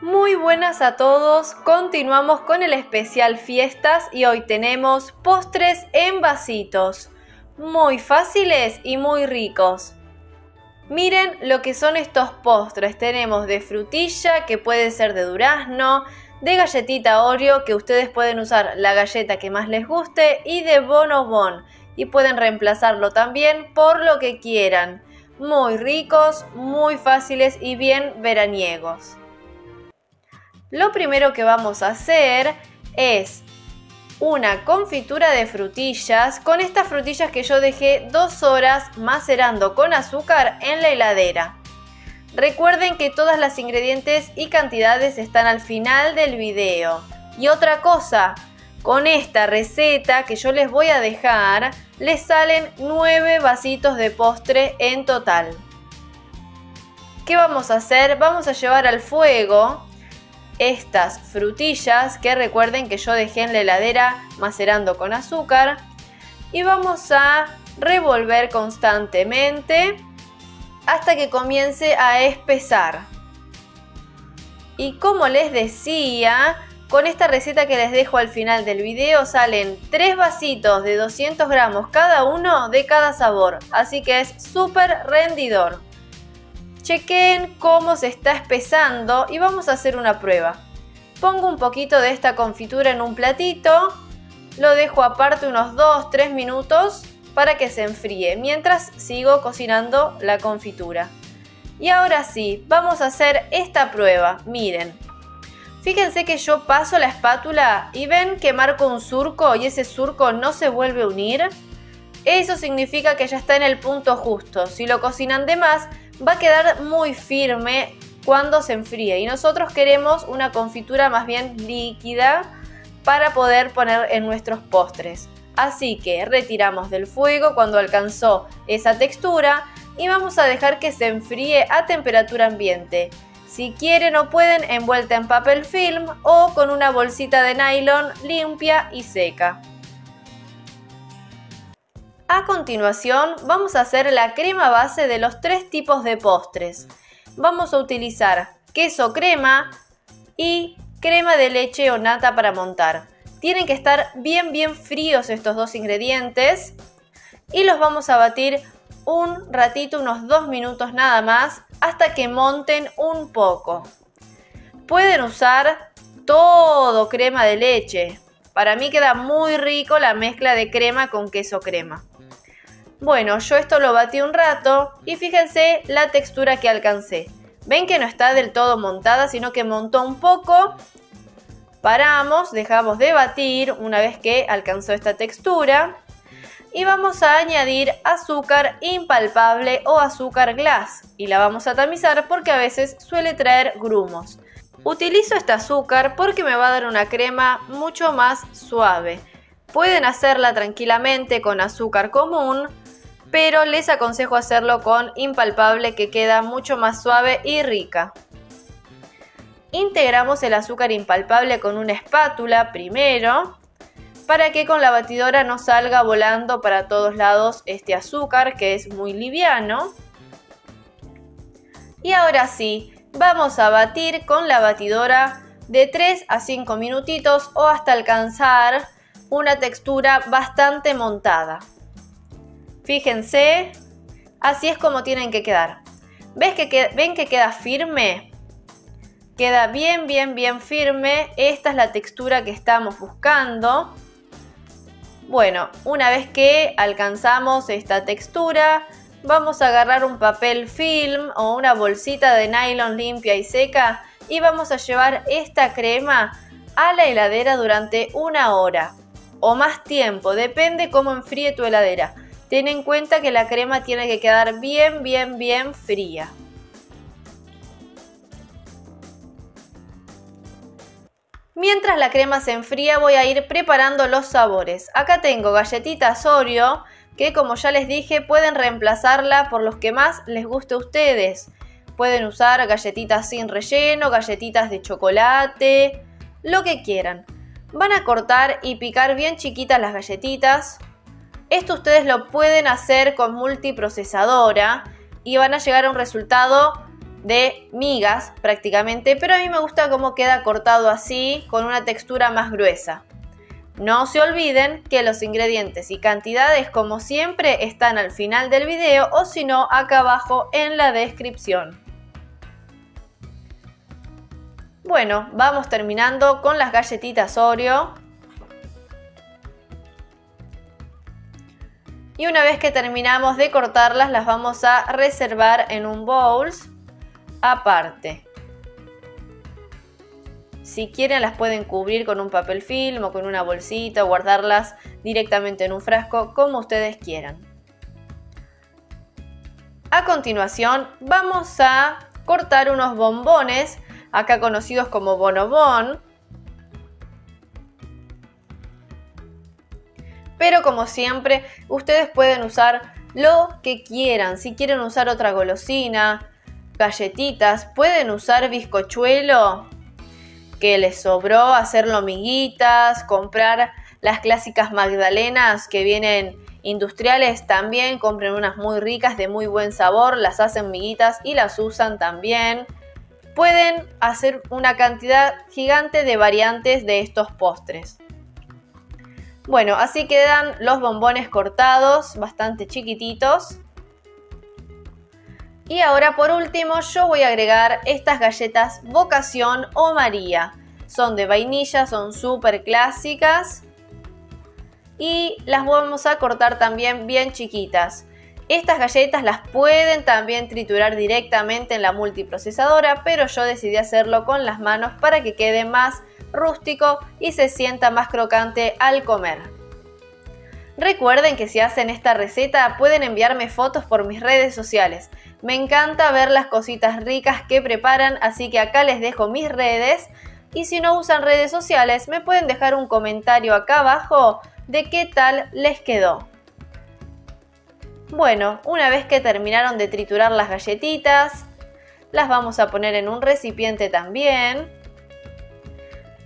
Muy buenas a todos, continuamos con el especial fiestas y hoy tenemos postres en vasitos, muy fáciles y muy ricos. Miren lo que son estos postres, tenemos de frutilla que puede ser de durazno, de galletita Oreo que ustedes pueden usar la galleta que más les guste y de bonobón y pueden reemplazarlo también por lo que quieran. Muy ricos, muy fáciles y bien veraniegos. Lo primero que vamos a hacer es una confitura de frutillas con estas frutillas que yo dejé dos horas macerando con azúcar en la heladera. Recuerden que todas las ingredientes y cantidades están al final del video. Y otra cosa, con esta receta que yo les voy a dejar, les salen 9 vasitos de postre en total. ¿Qué vamos a hacer? Vamos a llevar al fuego estas frutillas que recuerden que yo dejé en la heladera macerando con azúcar y vamos a revolver constantemente hasta que comience a espesar. Y como les decía, con esta receta que les dejo al final del video salen 3 vasitos de 200 gramos cada uno de cada sabor, así que es súper rendidor. Chequen cómo se está espesando y vamos a hacer una prueba. Pongo un poquito de esta confitura en un platito, lo dejo aparte unos 2-3 minutos para que se enfríe mientras sigo cocinando la confitura. Y ahora sí, vamos a hacer esta prueba. Miren, fíjense que yo paso la espátula y ven que marco un surco y ese surco no se vuelve a unir. Eso significa que ya está en el punto justo. Si lo cocinan de más, va a quedar muy firme cuando se enfríe y nosotros queremos una confitura más bien líquida para poder poner en nuestros postres. Así que retiramos del fuego cuando alcanzó esa textura y vamos a dejar que se enfríe a temperatura ambiente. Si quieren o pueden envuelta en papel film o con una bolsita de nylon limpia y seca. A continuación vamos a hacer la crema base de los tres tipos de postres. Vamos a utilizar queso crema y crema de leche o nata para montar. Tienen que estar bien bien fríos estos dos ingredientes y los vamos a batir un ratito, unos dos minutos nada más, hasta que monten un poco. Pueden usar todo crema de leche. Para mí queda muy rico la mezcla de crema con queso crema. Bueno, yo esto lo batí un rato y fíjense la textura que alcancé. Ven que no está del todo montada, sino que montó un poco. Paramos, dejamos de batir una vez que alcanzó esta textura. Y vamos a añadir azúcar impalpable o azúcar glass. Y la vamos a tamizar porque a veces suele traer grumos. Utilizo este azúcar porque me va a dar una crema mucho más suave. Pueden hacerla tranquilamente con azúcar común pero les aconsejo hacerlo con impalpable que queda mucho más suave y rica. Integramos el azúcar impalpable con una espátula primero para que con la batidora no salga volando para todos lados este azúcar que es muy liviano. Y ahora sí, vamos a batir con la batidora de 3 a 5 minutitos o hasta alcanzar una textura bastante montada. Fíjense, así es como tienen que quedar. ¿Ves que ¿Ven que queda firme? Queda bien, bien, bien firme. Esta es la textura que estamos buscando. Bueno, una vez que alcanzamos esta textura, vamos a agarrar un papel film o una bolsita de nylon limpia y seca y vamos a llevar esta crema a la heladera durante una hora o más tiempo, depende cómo enfríe tu heladera. Ten en cuenta que la crema tiene que quedar bien, bien, bien fría. Mientras la crema se enfría voy a ir preparando los sabores. Acá tengo galletitas Oreo que como ya les dije pueden reemplazarla por los que más les guste a ustedes. Pueden usar galletitas sin relleno, galletitas de chocolate, lo que quieran. Van a cortar y picar bien chiquitas las galletitas. Esto ustedes lo pueden hacer con multiprocesadora y van a llegar a un resultado de migas prácticamente, pero a mí me gusta cómo queda cortado así, con una textura más gruesa. No se olviden que los ingredientes y cantidades como siempre están al final del video o si no acá abajo en la descripción. Bueno, vamos terminando con las galletitas Oreo. Y una vez que terminamos de cortarlas las vamos a reservar en un bowl aparte. Si quieren las pueden cubrir con un papel film o con una bolsita o guardarlas directamente en un frasco como ustedes quieran. A continuación vamos a cortar unos bombones, acá conocidos como bonobón. Pero como siempre, ustedes pueden usar lo que quieran. Si quieren usar otra golosina, galletitas, pueden usar bizcochuelo que les sobró, hacerlo miguitas, comprar las clásicas magdalenas que vienen industriales también, compren unas muy ricas de muy buen sabor, las hacen miguitas y las usan también. Pueden hacer una cantidad gigante de variantes de estos postres. Bueno, así quedan los bombones cortados, bastante chiquititos. Y ahora por último yo voy a agregar estas galletas Vocación o María. Son de vainilla, son súper clásicas. Y las vamos a cortar también bien chiquitas. Estas galletas las pueden también triturar directamente en la multiprocesadora, pero yo decidí hacerlo con las manos para que quede más rústico y se sienta más crocante al comer. Recuerden que si hacen esta receta pueden enviarme fotos por mis redes sociales. Me encanta ver las cositas ricas que preparan, así que acá les dejo mis redes. Y si no usan redes sociales, me pueden dejar un comentario acá abajo de qué tal les quedó. Bueno, una vez que terminaron de triturar las galletitas, las vamos a poner en un recipiente también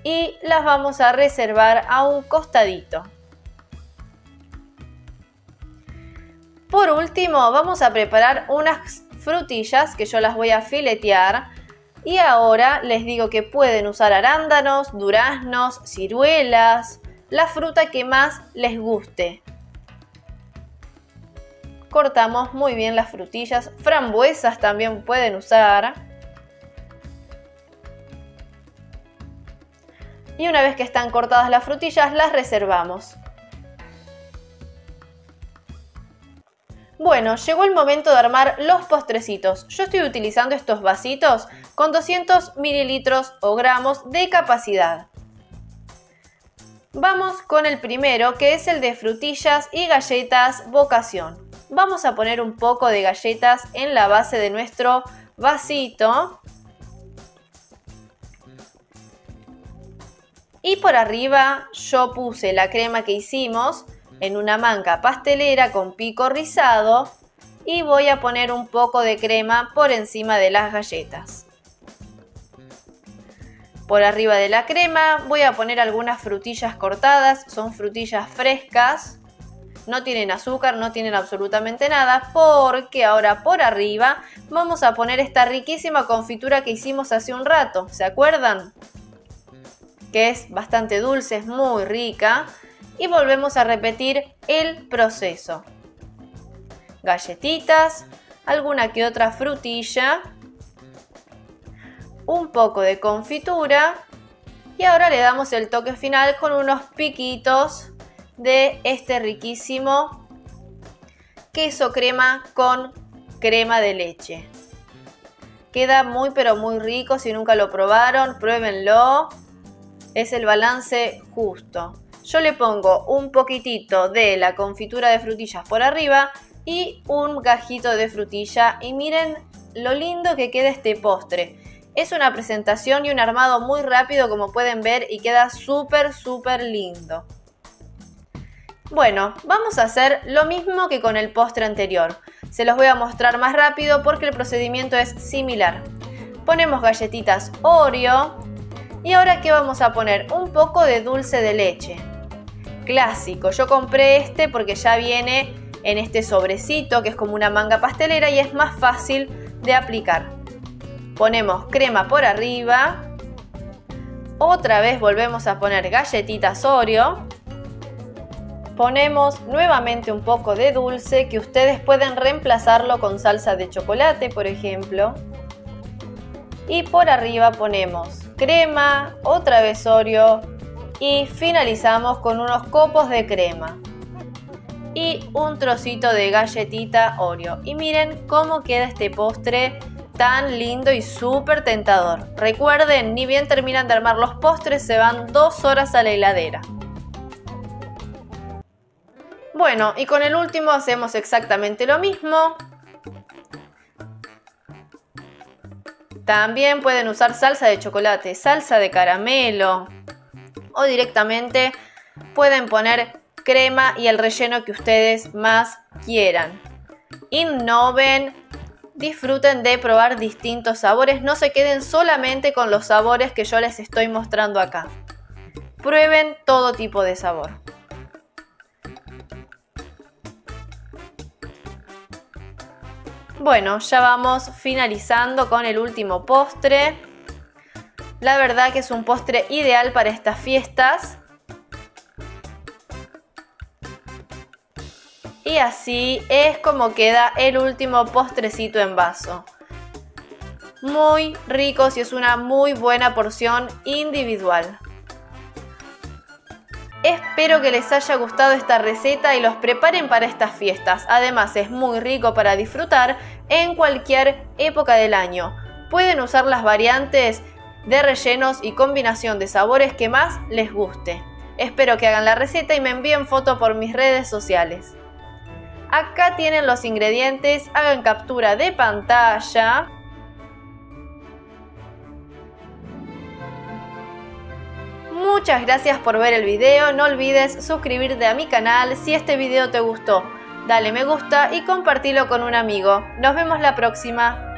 y las vamos a reservar a un costadito. Por último, vamos a preparar unas frutillas que yo las voy a filetear. Y ahora les digo que pueden usar arándanos, duraznos, ciruelas, la fruta que más les guste. Cortamos muy bien las frutillas, frambuesas también pueden usar. Y una vez que están cortadas las frutillas, las reservamos. Bueno, llegó el momento de armar los postrecitos. Yo estoy utilizando estos vasitos con 200 mililitros o gramos de capacidad. Vamos con el primero, que es el de frutillas y galletas vocación. Vamos a poner un poco de galletas en la base de nuestro vasito. Y por arriba yo puse la crema que hicimos en una manga pastelera con pico rizado y voy a poner un poco de crema por encima de las galletas. Por arriba de la crema voy a poner algunas frutillas cortadas, son frutillas frescas, no tienen azúcar, no tienen absolutamente nada, porque ahora por arriba vamos a poner esta riquísima confitura que hicimos hace un rato, ¿se acuerdan? Que es bastante dulce, es muy rica y volvemos a repetir el proceso. Galletitas, alguna que otra frutilla, un poco de confitura y ahora le damos el toque final con unos piquitos de este riquísimo queso crema con crema de leche. Queda muy pero muy rico, si nunca lo probaron, pruébenlo. Es el balance justo yo le pongo un poquitito de la confitura de frutillas por arriba y un gajito de frutilla y miren lo lindo que queda este postre. Es una presentación y un armado muy rápido como pueden ver y queda súper súper lindo. Bueno, vamos a hacer lo mismo que con el postre anterior. Se los voy a mostrar más rápido porque el procedimiento es similar. Ponemos galletitas Oreo y ahora ¿qué vamos a poner? Un poco de dulce de leche clásico. Yo compré este porque ya viene en este sobrecito que es como una manga pastelera y es más fácil de aplicar. Ponemos crema por arriba. Otra vez volvemos a poner galletitas Oreo. Ponemos nuevamente un poco de dulce que ustedes pueden reemplazarlo con salsa de chocolate, por ejemplo. Y por arriba ponemos crema, otra vez Oreo y finalizamos con unos copos de crema y un trocito de galletita Oreo. Y miren cómo queda este postre tan lindo y súper tentador. Recuerden, ni bien terminan de armar los postres, se van dos horas a la heladera. Bueno, y con el último hacemos exactamente lo mismo. También pueden usar salsa de chocolate, salsa de caramelo o directamente pueden poner crema y el relleno que ustedes más quieran. Innoven, disfruten de probar distintos sabores, no se queden solamente con los sabores que yo les estoy mostrando acá. Prueben todo tipo de sabor. Bueno, ya vamos finalizando con el último postre. La verdad que es un postre ideal para estas fiestas. Y así es como queda el último postrecito en vaso. Muy ricos y es una muy buena porción individual. Espero que les haya gustado esta receta y los preparen para estas fiestas. Además es muy rico para disfrutar en cualquier época del año. Pueden usar las variantes de rellenos y combinación de sabores que más les guste. Espero que hagan la receta y me envíen foto por mis redes sociales. Acá tienen los ingredientes, hagan captura de pantalla. Muchas gracias por ver el video, no olvides suscribirte a mi canal si este video te gustó. Dale me gusta y compartilo con un amigo. Nos vemos la próxima.